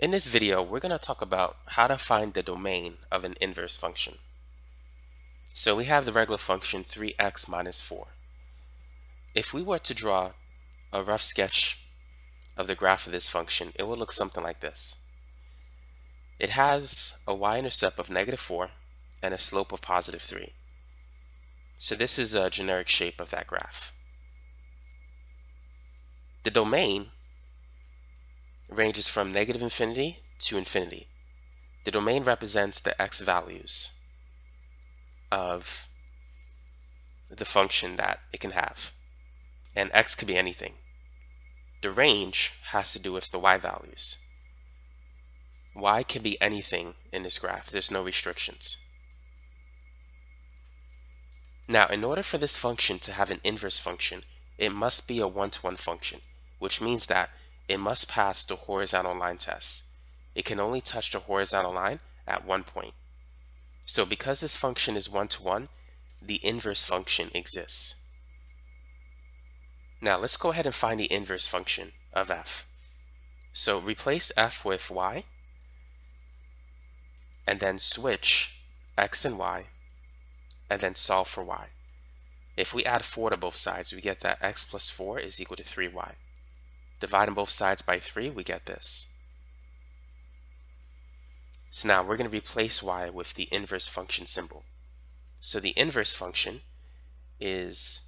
In this video, we're going to talk about how to find the domain of an inverse function. So we have the regular function 3x minus 4. If we were to draw a rough sketch of the graph of this function, it would look something like this. It has a y-intercept of negative 4 and a slope of positive 3. So this is a generic shape of that graph. The domain ranges from negative infinity to infinity. The domain represents the x values of the function that it can have. And x could be anything. The range has to do with the y values. y can be anything in this graph. There's no restrictions. Now, in order for this function to have an inverse function, it must be a one-to-one -one function, which means that it must pass the horizontal line test. It can only touch the horizontal line at one point. So because this function is one-to-one, -one, the inverse function exists. Now let's go ahead and find the inverse function of f. So replace f with y, and then switch x and y, and then solve for y. If we add 4 to both sides, we get that x plus 4 is equal to 3y. Dividing both sides by 3, we get this. So now we're going to replace y with the inverse function symbol. So the inverse function is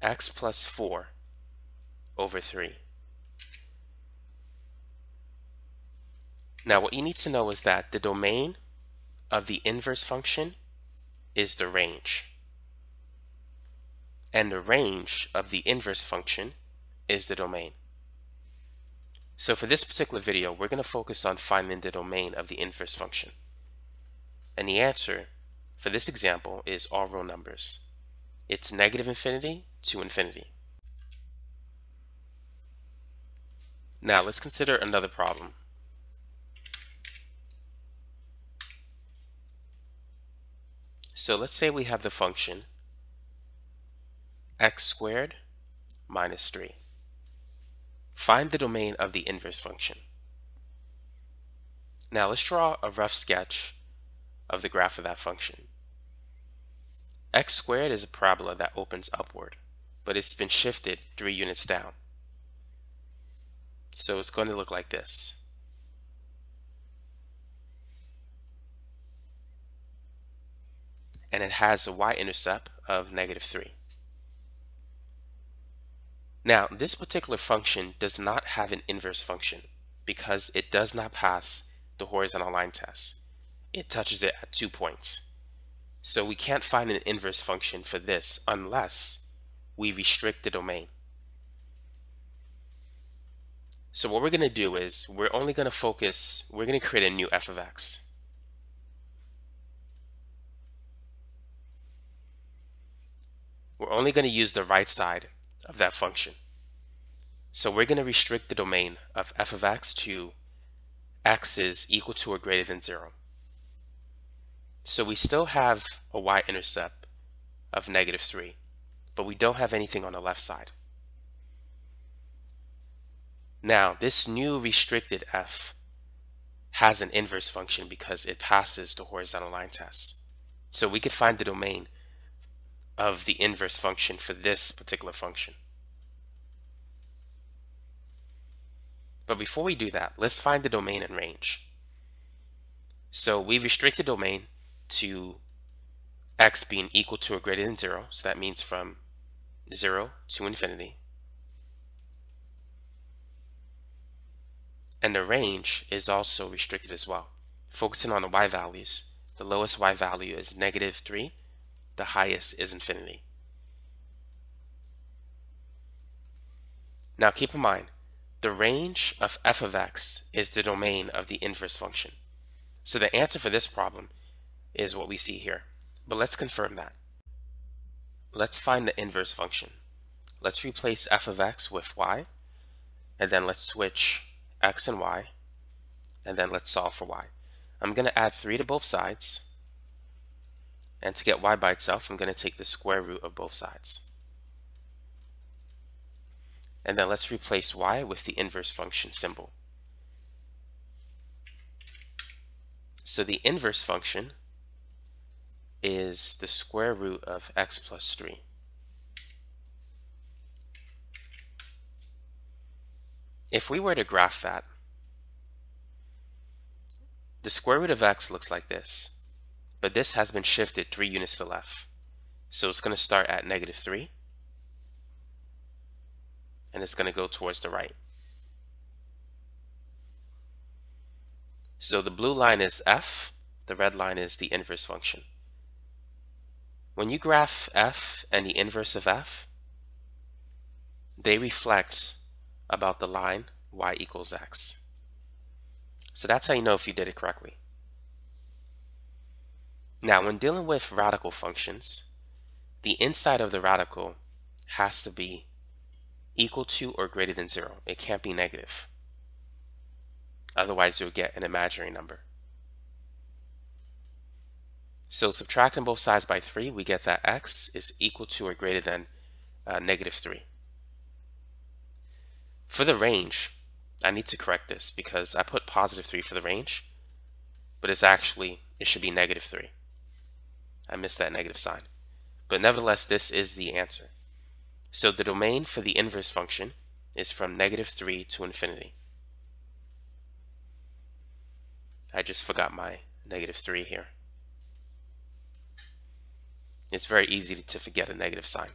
x plus 4 over 3. Now what you need to know is that the domain of the inverse function is the range and the range of the inverse function is the domain. So for this particular video, we're going to focus on finding the domain of the inverse function. And the answer for this example is all real numbers. It's negative infinity to infinity. Now let's consider another problem. So let's say we have the function x squared minus 3. Find the domain of the inverse function. Now let's draw a rough sketch of the graph of that function. x squared is a parabola that opens upward, but it's been shifted 3 units down. So it's going to look like this. And it has a y-intercept of negative 3. Now, this particular function does not have an inverse function because it does not pass the horizontal line test. It touches it at two points. So we can't find an inverse function for this unless we restrict the domain. So what we're going to do is we're only going to focus, we're going to create a new f of x. We're only going to use the right side of that function. So we're going to restrict the domain of f of x to x is equal to or greater than 0. So we still have a y-intercept of negative 3, but we don't have anything on the left side. Now, this new restricted f has an inverse function because it passes the horizontal line test. So we could find the domain of the inverse function for this particular function. But before we do that, let's find the domain and range. So we restrict the domain to x being equal to or greater than 0. So that means from 0 to infinity. And the range is also restricted as well. Focusing on the y values, the lowest y value is negative 3 the highest is infinity. Now keep in mind, the range of f of x is the domain of the inverse function. So the answer for this problem is what we see here. But let's confirm that. Let's find the inverse function. Let's replace f of x with y, and then let's switch x and y, and then let's solve for y. I'm going to add 3 to both sides, and to get y by itself, I'm going to take the square root of both sides. And then let's replace y with the inverse function symbol. So the inverse function is the square root of x plus 3. If we were to graph that, the square root of x looks like this, but this has been shifted 3 units to the left. So it's going to start at negative 3, and it's going to go towards the right. So the blue line is f, the red line is the inverse function. When you graph f and the inverse of f, they reflect about the line y equals x. So that's how you know if you did it correctly. Now, when dealing with radical functions, the inside of the radical has to be equal to or greater than zero. It can't be negative. Otherwise, you'll get an imaginary number. So subtracting both sides by 3, we get that x is equal to or greater than uh, negative 3. For the range, I need to correct this because I put positive 3 for the range, but it's actually, it should be negative 3. I missed that negative sign. But nevertheless, this is the answer. So the domain for the inverse function is from negative 3 to infinity. I just forgot my negative 3 here. It's very easy to forget a negative sign.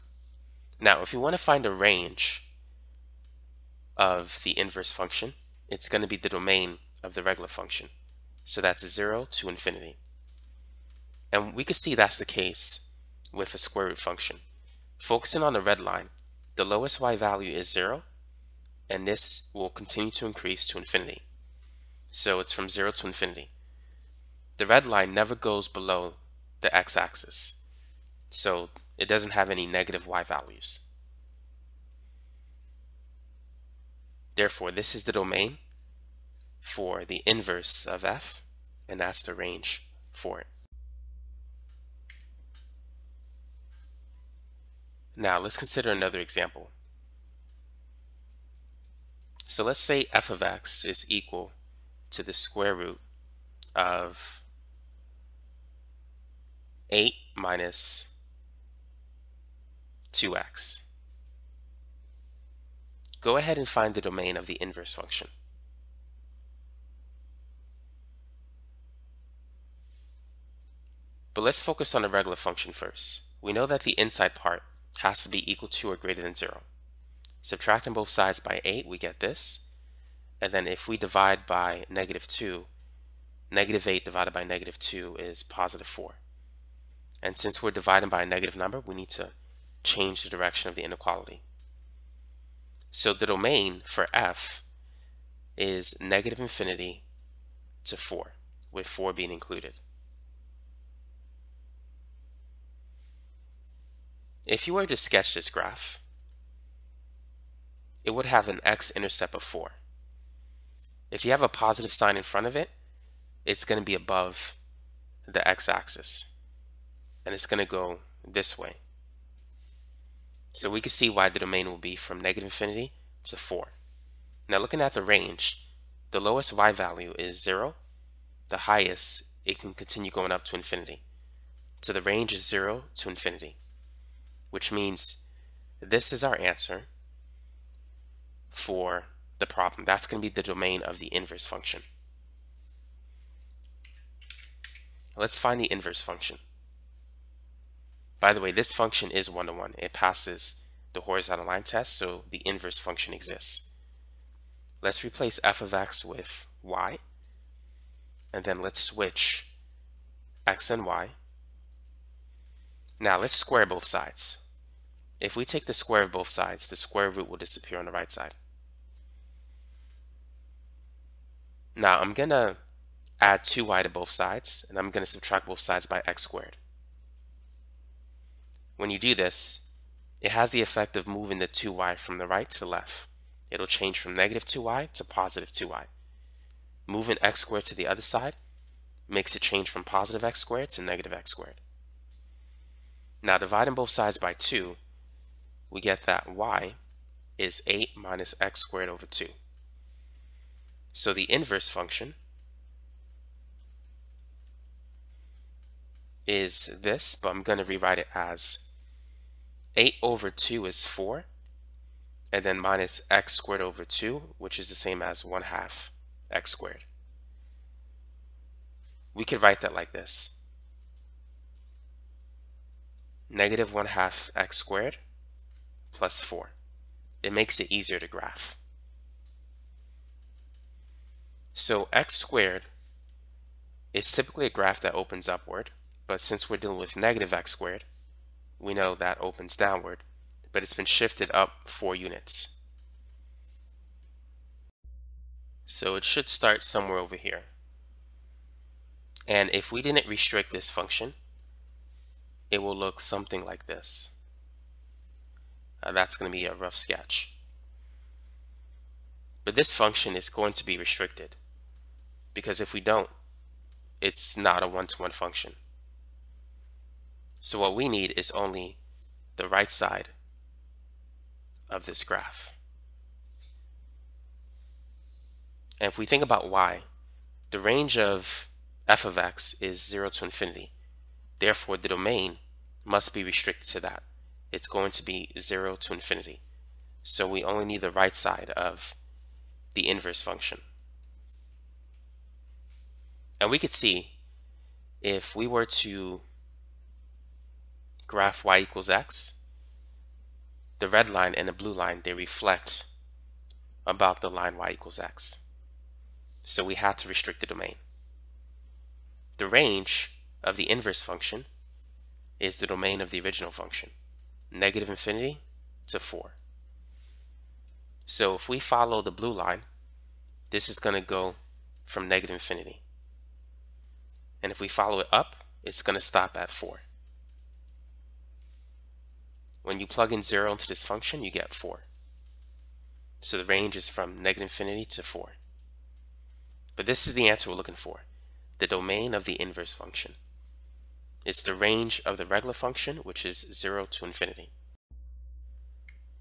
Now, if you want to find a range of the inverse function, it's going to be the domain of the regular function. So that's 0 to infinity. And we can see that's the case with a square root function. Focusing on the red line, the lowest y value is 0, and this will continue to increase to infinity. So it's from 0 to infinity. The red line never goes below the x-axis, so it doesn't have any negative y values. Therefore, this is the domain for the inverse of f, and that's the range for it. Now let's consider another example. So let's say f of x is equal to the square root of 8 minus 2x. Go ahead and find the domain of the inverse function. But let's focus on the regular function first. We know that the inside part has to be equal to or greater than 0. Subtracting both sides by 8, we get this. And then if we divide by negative 2, negative 8 divided by negative 2 is positive 4. And since we're dividing by a negative number, we need to change the direction of the inequality. So the domain for f is negative infinity to 4, with 4 being included. If you were to sketch this graph, it would have an x-intercept of 4. If you have a positive sign in front of it, it's going to be above the x-axis. And it's going to go this way. So we can see why the domain will be from negative infinity to 4. Now looking at the range, the lowest y value is 0. The highest, it can continue going up to infinity. So the range is 0 to infinity which means this is our answer for the problem. That's going to be the domain of the inverse function. Let's find the inverse function. By the way, this function is one-to-one. -one. It passes the horizontal line test, so the inverse function exists. Let's replace f of x with y, and then let's switch x and y. Now let's square both sides. If we take the square of both sides, the square root will disappear on the right side. Now I'm going to add 2y to both sides, and I'm going to subtract both sides by x squared. When you do this, it has the effect of moving the 2y from the right to the left. It'll change from negative 2y to positive 2y. Moving x squared to the other side makes it change from positive x squared to negative x squared. Now dividing both sides by 2 we get that y is 8 minus x squared over 2. So the inverse function is this, but I'm going to rewrite it as 8 over 2 is 4, and then minus x squared over 2, which is the same as 1 half x squared. We could write that like this. Negative 1 half x squared plus 4. It makes it easier to graph. So x squared is typically a graph that opens upward, but since we're dealing with negative x squared, we know that opens downward, but it's been shifted up 4 units. So it should start somewhere over here. And if we didn't restrict this function, it will look something like this. Uh, that's going to be a rough sketch. But this function is going to be restricted because if we don't, it's not a one-to-one -one function. So what we need is only the right side of this graph. And if we think about y, the range of f of x is 0 to infinity. Therefore, the domain must be restricted to that. It's going to be 0 to infinity. So we only need the right side of the inverse function. And we could see if we were to graph y equals x, the red line and the blue line, they reflect about the line y equals x. So we had to restrict the domain. The range of the inverse function is the domain of the original function, negative infinity to 4. So if we follow the blue line, this is going to go from negative infinity. And if we follow it up, it's going to stop at 4. When you plug in 0 into this function, you get 4. So the range is from negative infinity to 4. But this is the answer we're looking for, the domain of the inverse function. It's the range of the regular function, which is 0 to infinity.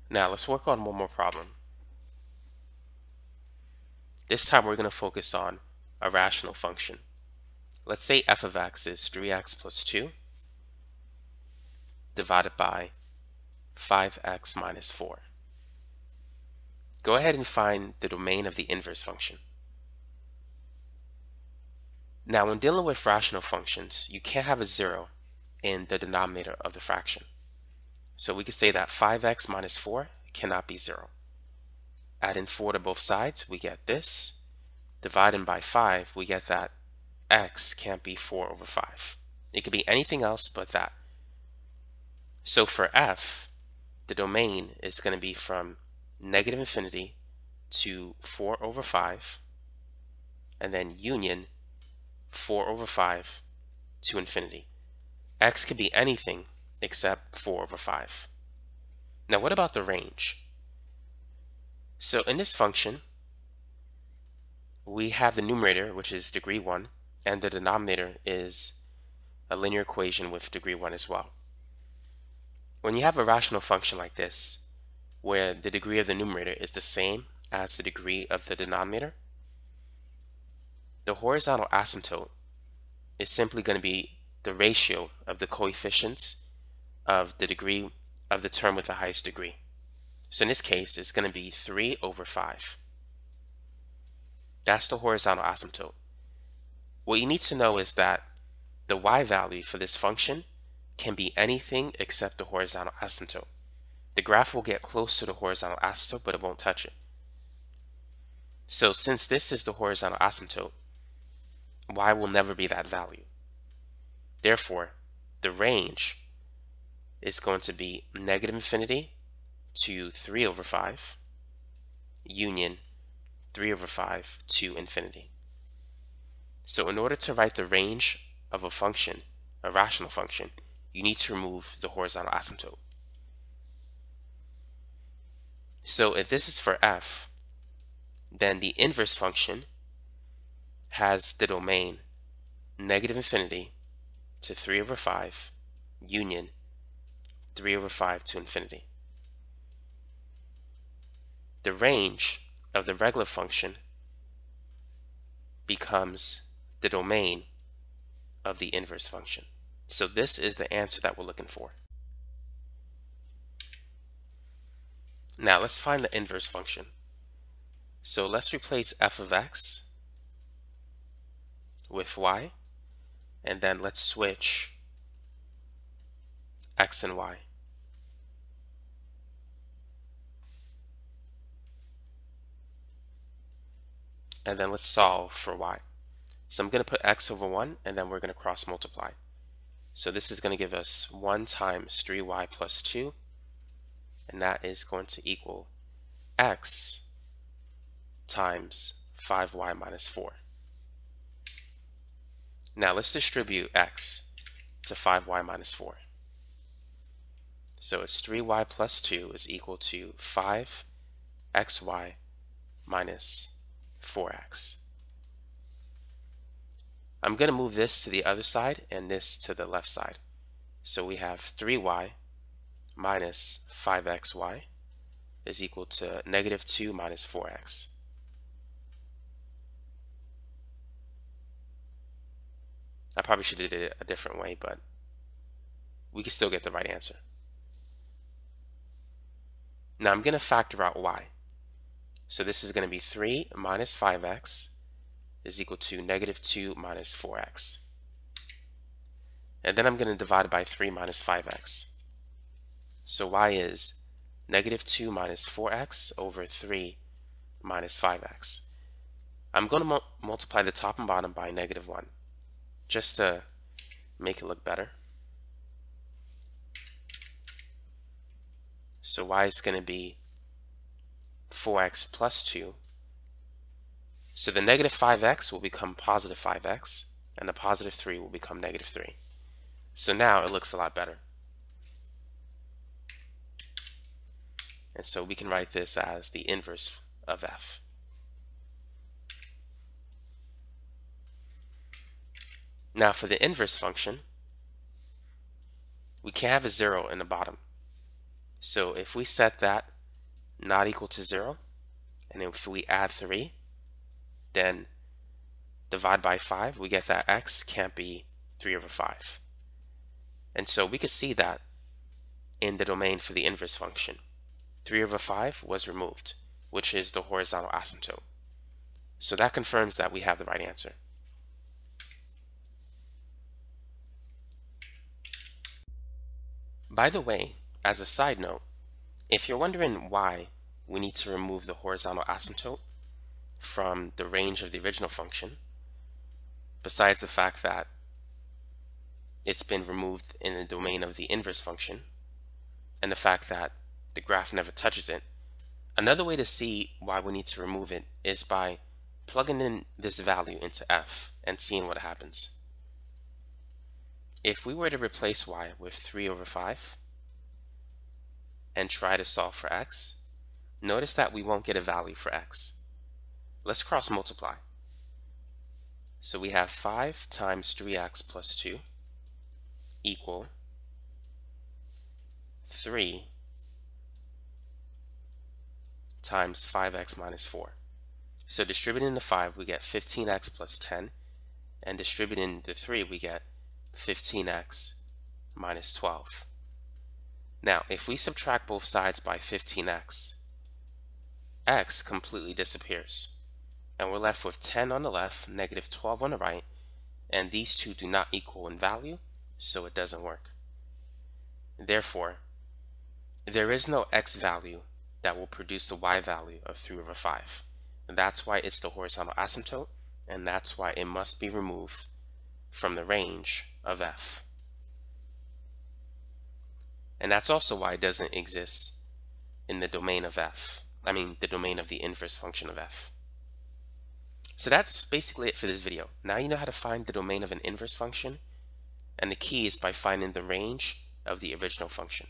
Now let's work on one more problem. This time we're going to focus on a rational function. Let's say f of x is 3x plus 2 divided by 5x minus 4. Go ahead and find the domain of the inverse function. Now, when dealing with rational functions, you can't have a zero in the denominator of the fraction. So we could say that 5x minus 4 cannot be 0. Adding 4 to both sides, we get this. Dividing by 5, we get that x can't be 4 over 5. It could be anything else but that. So for f, the domain is going to be from negative infinity to 4 over 5, and then union 4 over 5 to infinity. x can be anything except 4 over 5. Now what about the range? So in this function, we have the numerator, which is degree 1, and the denominator is a linear equation with degree 1 as well. When you have a rational function like this, where the degree of the numerator is the same as the degree of the denominator, the horizontal asymptote is simply going to be the ratio of the coefficients of the degree of the term with the highest degree. So in this case, it's going to be 3 over 5. That's the horizontal asymptote. What you need to know is that the y value for this function can be anything except the horizontal asymptote. The graph will get close to the horizontal asymptote, but it won't touch it. So since this is the horizontal asymptote, y will never be that value. Therefore, the range is going to be negative infinity to 3 over 5 union 3 over 5 to infinity. So in order to write the range of a function, a rational function, you need to remove the horizontal asymptote. So if this is for f, then the inverse function has the domain negative infinity to 3 over 5 union 3 over 5 to infinity. the range of the regular function becomes the domain of the inverse function. So this is the answer that we're looking for. Now let's find the inverse function. So let's replace f of x with y, and then let's switch x and y. And then let's solve for y. So I'm going to put x over 1, and then we're going to cross multiply. So this is going to give us 1 times 3y plus 2, and that is going to equal x times 5y minus 4. Now let's distribute x to 5y minus 4. So it's 3y plus 2 is equal to 5xy minus 4x. I'm going to move this to the other side and this to the left side. So we have 3y minus 5xy is equal to negative 2 minus 4x. I probably should have did it a different way, but we can still get the right answer. Now I'm going to factor out y. So this is going to be 3 minus 5x is equal to negative 2 minus 4x. And then I'm going to divide by 3 minus 5x. So y is negative 2 minus 4x over 3 minus 5x. I'm going to mu multiply the top and bottom by negative 1 just to make it look better. So y is going to be 4x plus 2. So the negative 5x will become positive 5x, and the positive 3 will become negative 3. So now it looks a lot better. And so we can write this as the inverse of f. Now for the inverse function, we can't have a 0 in the bottom. So if we set that not equal to 0, and if we add 3, then divide by 5, we get that x can't be 3 over 5. And so we could see that in the domain for the inverse function. 3 over 5 was removed, which is the horizontal asymptote. So that confirms that we have the right answer. By the way, as a side note, if you're wondering why we need to remove the horizontal asymptote from the range of the original function, besides the fact that it's been removed in the domain of the inverse function, and the fact that the graph never touches it, another way to see why we need to remove it is by plugging in this value into f and seeing what happens. If we were to replace y with 3 over 5 and try to solve for x, notice that we won't get a value for x. Let's cross multiply. So we have 5 times 3x plus 2 equal 3 times 5x minus 4. So distributing the 5, we get 15x plus 10, and distributing the 3, we get 15x minus 12. Now, if we subtract both sides by 15x, x completely disappears. And we're left with 10 on the left, negative 12 on the right, and these two do not equal in value, so it doesn't work. Therefore, there is no x value that will produce the y value of 3 over 5. And that's why it's the horizontal asymptote, and that's why it must be removed from the range of f. And that's also why it doesn't exist in the domain of f. I mean, the domain of the inverse function of f. So that's basically it for this video. Now you know how to find the domain of an inverse function, and the key is by finding the range of the original function.